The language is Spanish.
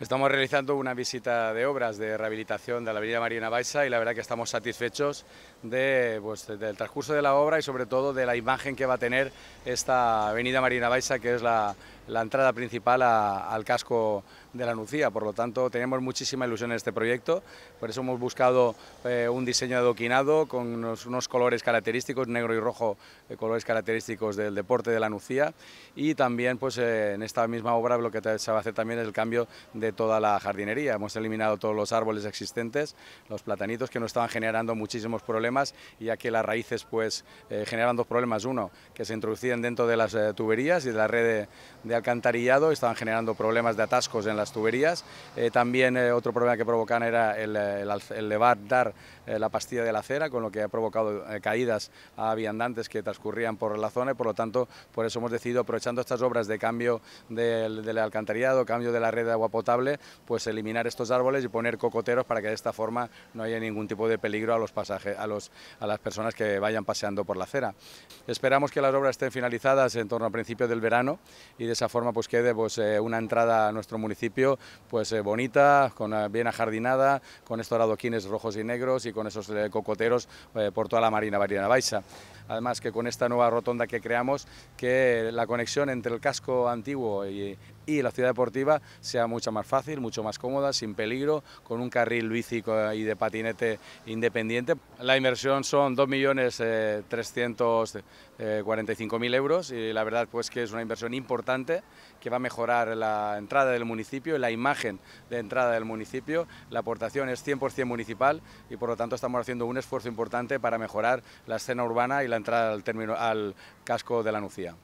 Estamos realizando una visita de obras de rehabilitación de la avenida Marina Baixa y la verdad que estamos satisfechos de, pues, del transcurso de la obra y sobre todo de la imagen que va a tener esta avenida Marina Baixa que es la, entrada principal al casco de la Nucía. Por lo tanto, tenemos muchísima ilusión en este proyecto, por eso hemos buscado eh, un diseño adoquinado con unos, colores característicos, negro y rojo, eh, colores característicos del deporte de la Nucía y también pues, eh, en esta misma obra lo que se va a hacer también es el cambio de toda la jardinería. Hemos eliminado todos los árboles existentes, los platanitos que nos estaban generando muchísimos problemas, ya que las raíces pues generan dos problemas. Uno, que se introducían dentro de las tuberías y de la red de, alcantarillado, estaban generando problemas de atascos en las tuberías. Eh, también otro problema que provocan era el, el, levantar la pastilla de la acera, con lo que ha provocado caídas a viandantes que transcurrían por la zona y por lo tanto por eso hemos decidido, aprovechando estas obras de cambio del, alcantarillado, cambio de la red de agua potable, pues eliminar estos árboles y poner cocoteros para que de esta forma no haya ningún tipo de peligro a los pasajes, a, los, a las personas que vayan paseando por la acera. Esperamos que las obras estén finalizadas en torno al principio del verano y de esa forma pues quede pues, eh, una entrada a nuestro municipio pues eh, bonita, con, eh, bien ajardinada, con estos adoquines rojos y negros y con esos cocoteros por toda la Marina Marina Baixa. Además que con esta nueva rotonda que creamos, que la conexión entre el casco antiguo y, y la ciudad deportiva sea mucho más fácil, mucho más cómoda, sin peligro, con un carril bici y de patinete independiente. La inversión son 2.345.000 eh, euros y la verdad pues que es una inversión importante que va a mejorar la entrada del municipio, la imagen de entrada del municipio. La aportación es 100% municipal y por lo tanto estamos haciendo un esfuerzo importante para mejorar la escena urbana y la entrada al, término, al casco de la Nucía.